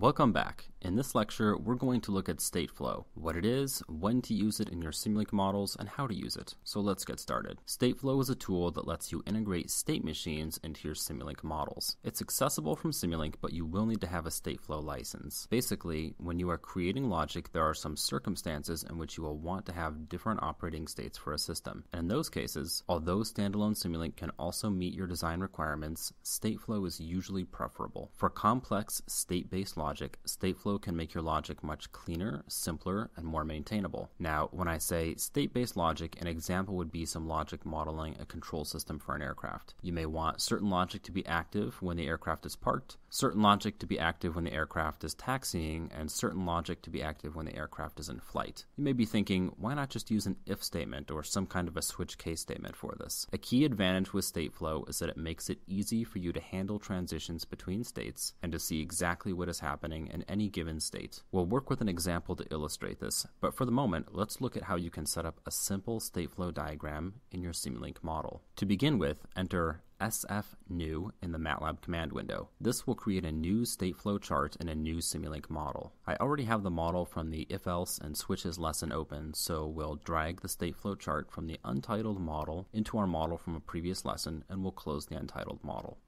Welcome back. In this lecture, we're going to look at Stateflow, what it is, when to use it in your Simulink models, and how to use it. So let's get started. Stateflow is a tool that lets you integrate state machines into your Simulink models. It's accessible from Simulink, but you will need to have a Stateflow license. Basically, when you are creating logic, there are some circumstances in which you will want to have different operating states for a system. And in those cases, although standalone Simulink can also meet your design requirements, Stateflow is usually preferable. For complex state-based logic, Stateflow can make your logic much cleaner, simpler, and more maintainable. Now, when I say state-based logic, an example would be some logic modeling a control system for an aircraft. You may want certain logic to be active when the aircraft is parked, certain logic to be active when the aircraft is taxiing, and certain logic to be active when the aircraft is in flight. You may be thinking, why not just use an if statement or some kind of a switch case statement for this? A key advantage with Stateflow is that it makes it easy for you to handle transitions between states and to see exactly what is happening in any given state. We'll work with an example to illustrate this, but for the moment, let's look at how you can set up a simple Stateflow diagram in your Simulink model. To begin with, enter sfnew in the MATLAB command window. This will create a new stateflow chart in a new Simulink model. I already have the model from the if-else and switches lesson open, so we'll drag the stateflow chart from the untitled model into our model from a previous lesson, and we'll close the untitled model.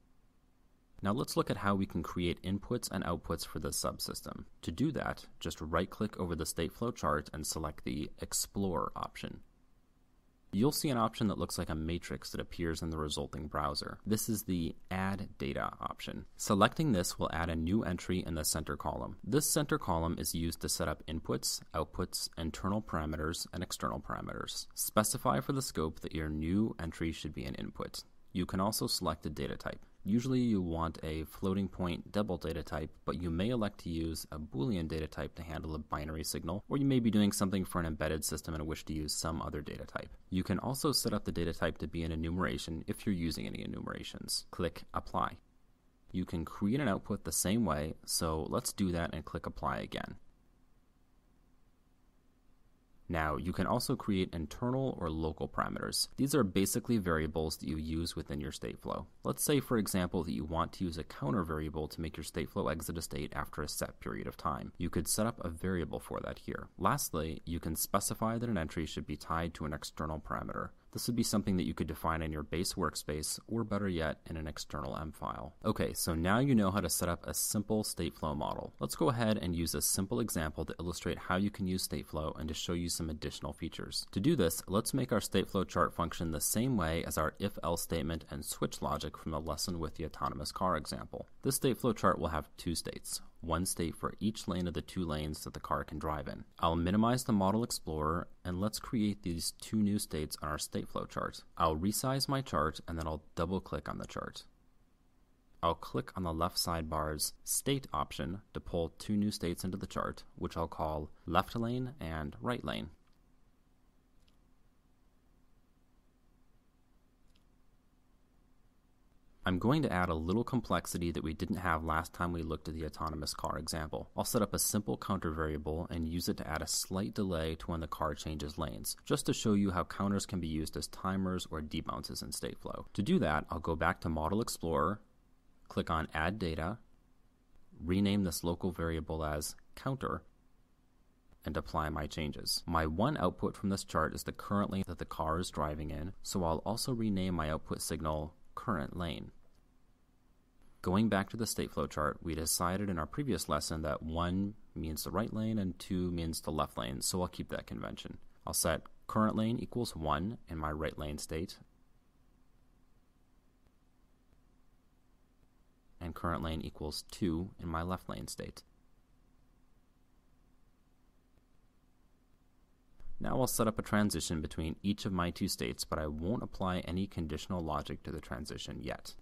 Now let's look at how we can create inputs and outputs for this subsystem. To do that, just right-click over the stateflow chart and select the Explore option. You'll see an option that looks like a matrix that appears in the resulting browser. This is the Add Data option. Selecting this will add a new entry in the center column. This center column is used to set up inputs, outputs, internal parameters, and external parameters. Specify for the scope that your new entry should be an input. You can also select a data type. Usually you want a floating point double data type, but you may elect to use a Boolean data type to handle a binary signal, or you may be doing something for an embedded system and wish to use some other data type. You can also set up the data type to be an enumeration if you're using any enumerations. Click Apply. You can create an output the same way, so let's do that and click Apply again. Now, you can also create internal or local parameters. These are basically variables that you use within your stateflow. Let's say, for example, that you want to use a counter variable to make your stateflow exit a state after a set period of time. You could set up a variable for that here. Lastly, you can specify that an entry should be tied to an external parameter. This would be something that you could define in your base workspace, or better yet, in an external M file. Okay, so now you know how to set up a simple stateflow model. Let's go ahead and use a simple example to illustrate how you can use stateflow and to show you some additional features. To do this, let's make our stateflow chart function the same way as our if-else statement and switch logic from the lesson with the autonomous car example. This stateflow chart will have two states, one state for each lane of the two lanes that the car can drive in. I'll minimize the Model Explorer and let's create these two new states on our stateflow chart. I'll resize my chart and then I'll double click on the chart. I'll click on the left sidebar's State option to pull two new states into the chart, which I'll call left lane and right lane. I'm going to add a little complexity that we didn't have last time we looked at the autonomous car example. I'll set up a simple counter variable and use it to add a slight delay to when the car changes lanes, just to show you how counters can be used as timers or debounces in Stateflow. To do that, I'll go back to Model Explorer, click on Add Data, rename this local variable as counter, and apply my changes. My one output from this chart is the current lane that the car is driving in, so I'll also rename my output signal current lane. Going back to the stateflow chart, we decided in our previous lesson that 1 means the right lane and 2 means the left lane, so I'll keep that convention. I'll set current lane equals 1 in my right lane state, and current lane equals 2 in my left lane state. Now I'll set up a transition between each of my two states, but I won't apply any conditional logic to the transition yet.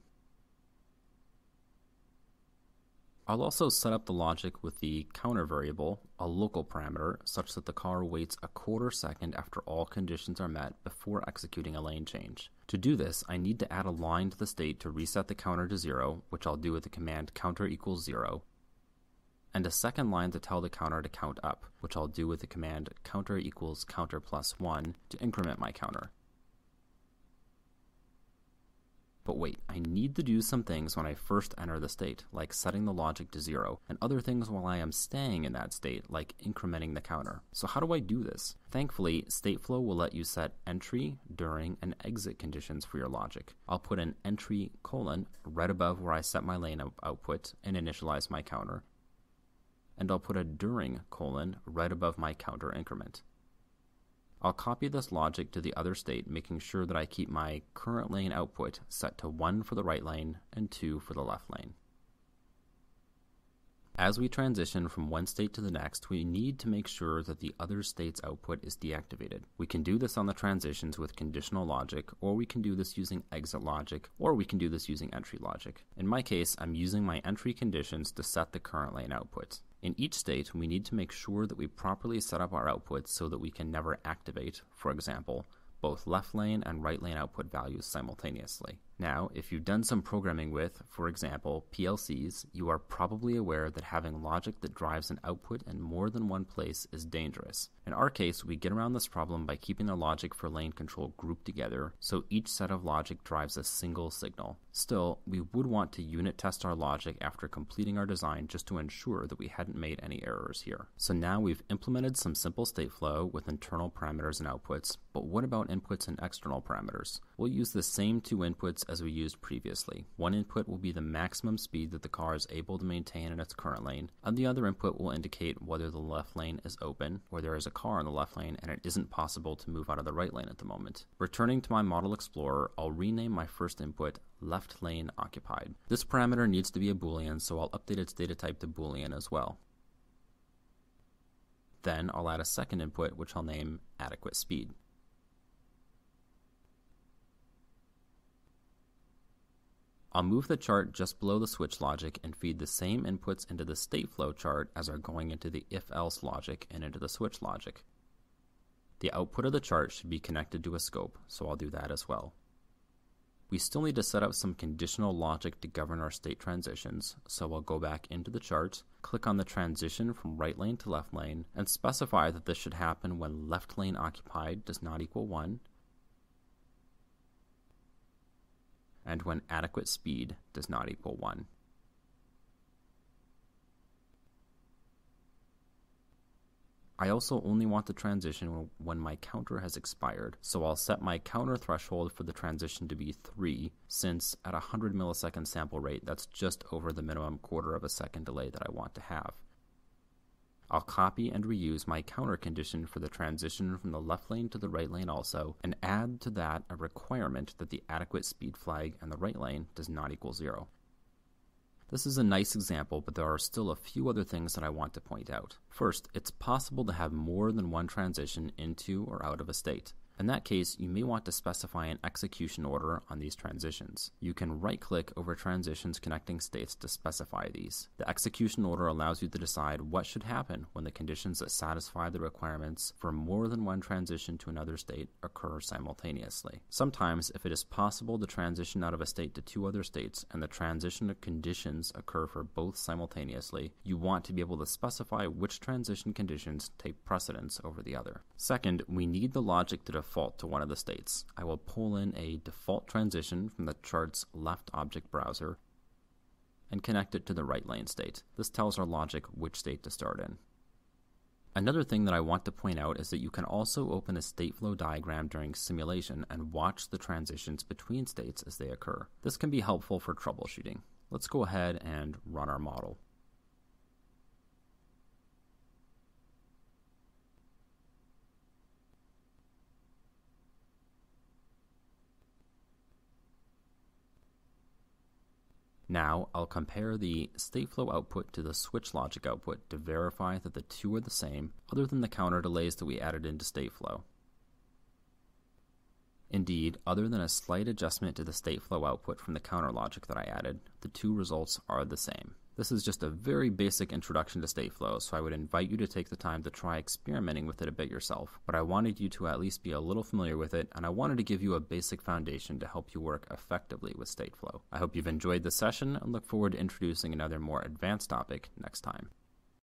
I'll also set up the logic with the counter variable, a local parameter, such that the car waits a quarter second after all conditions are met before executing a lane change. To do this, I need to add a line to the state to reset the counter to zero, which I'll do with the command counter equals zero, and a second line to tell the counter to count up, which I'll do with the command counter equals counter plus 1 to increment my counter. But wait, I need to do some things when I first enter the state, like setting the logic to zero, and other things while I am staying in that state, like incrementing the counter. So how do I do this? Thankfully, Stateflow will let you set entry, during, and exit conditions for your logic. I'll put an entry colon right above where I set my lane output and initialize my counter, and I'll put a during colon right above my counter increment. I'll copy this logic to the other state, making sure that I keep my current lane output set to 1 for the right lane and 2 for the left lane. As we transition from one state to the next, we need to make sure that the other state's output is deactivated. We can do this on the transitions with conditional logic, or we can do this using exit logic, or we can do this using entry logic. In my case, I'm using my entry conditions to set the current lane output. In each state, we need to make sure that we properly set up our outputs so that we can never activate, for example, both left lane and right lane output values simultaneously. Now, if you've done some programming with, for example, PLCs, you are probably aware that having logic that drives an output in more than one place is dangerous. In our case, we get around this problem by keeping the logic for lane control grouped together, so each set of logic drives a single signal. Still, we would want to unit test our logic after completing our design just to ensure that we hadn't made any errors here. So now we've implemented some simple state flow with internal parameters and outputs, but what about inputs and external parameters? We'll use the same two inputs as we used previously. One input will be the maximum speed that the car is able to maintain in its current lane, and the other input will indicate whether the left lane is open, or there is a car in the left lane and it isn't possible to move out of the right lane at the moment. Returning to my Model Explorer, I'll rename my first input left lane occupied. This parameter needs to be a boolean, so I'll update its data type to boolean as well. Then I'll add a second input, which I'll name adequate speed. I'll move the chart just below the switch logic and feed the same inputs into the state flow chart as are going into the if-else logic and into the switch logic. The output of the chart should be connected to a scope, so I'll do that as well. We still need to set up some conditional logic to govern our state transitions, so I'll go back into the chart, click on the transition from right lane to left lane, and specify that this should happen when left lane occupied does not equal 1, and when adequate speed does not equal 1. I also only want the transition when my counter has expired, so I'll set my counter threshold for the transition to be 3, since at a 100 millisecond sample rate, that's just over the minimum quarter of a second delay that I want to have. I'll copy and reuse my counter condition for the transition from the left lane to the right lane also, and add to that a requirement that the adequate speed flag in the right lane does not equal zero. This is a nice example, but there are still a few other things that I want to point out. First, it's possible to have more than one transition into or out of a state. In that case, you may want to specify an execution order on these transitions. You can right click over transitions connecting states to specify these. The execution order allows you to decide what should happen when the conditions that satisfy the requirements for more than one transition to another state occur simultaneously. Sometimes, if it is possible to transition out of a state to two other states and the transition conditions occur for both simultaneously, you want to be able to specify which transition conditions take precedence over the other. Second, we need the logic to default to one of the states. I will pull in a default transition from the chart's left object browser and connect it to the right lane state. This tells our logic which state to start in. Another thing that I want to point out is that you can also open a state flow diagram during simulation and watch the transitions between states as they occur. This can be helpful for troubleshooting. Let's go ahead and run our model. Now, I'll compare the stateflow output to the switch logic output to verify that the two are the same, other than the counter delays that we added into stateflow. Indeed, other than a slight adjustment to the stateflow output from the counter logic that I added, the two results are the same. This is just a very basic introduction to Stateflow, so I would invite you to take the time to try experimenting with it a bit yourself. But I wanted you to at least be a little familiar with it, and I wanted to give you a basic foundation to help you work effectively with Stateflow. I hope you've enjoyed the session and look forward to introducing another more advanced topic next time.